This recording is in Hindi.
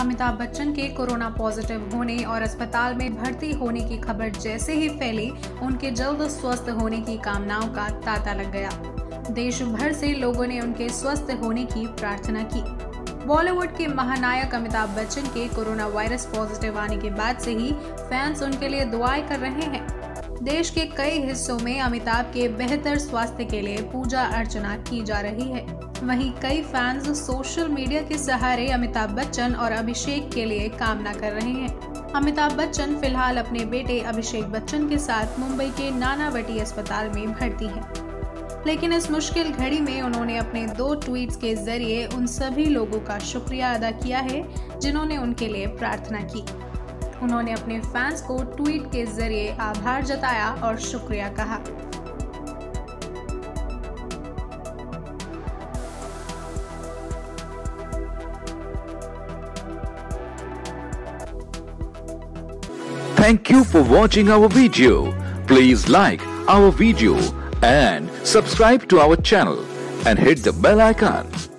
अमिताभ बच्चन के कोरोना पॉजिटिव होने और अस्पताल में भर्ती होने की खबर जैसे ही फैली, उनके जल्द स्वस्थ होने की कामनाओं का तांता लग गया। देश भर से लोगों ने उनके स्वस्थ होने की प्रार्थना की। बॉलीवुड के महानायक अमिताभ बच्चन के कोरोना वायरस पॉजिटिव आने के बाद से ही फैंस उनके लिए दुआएँ कर रहे हैं। देश के कई हिस्सों में अमिताभ के बेहतर स्वास्थ्य के लिए पूजा अर्चना की जा रही है। वहीं कई फैंस सोशल मीडिया के सहारे अमिताभ बच्चन और अभिषेक के लिए कामना कर रहे हैं। अमिताभ बच्चन फ़िलहाल अपने बेटे अभिषेक बच्चन के साथ मुंबई के नानावटी अस्पताल में भर्ती हैं। लेकिन इस मुश्किल घड़ी में उन्होंने अपने दो ट्वीट्स के ज़रिए उन सभी लोगों का शुक्रिया अदा किया है, जिन्होंने उनके लिए प्रार्थना की। उन्होंने अपने फैंस को ट्वीट के ज़रिए आभार जताया और शुक्रिया कहा Thank you for watching our video. Please like our video and subscribe to our channel and hit the bell icon.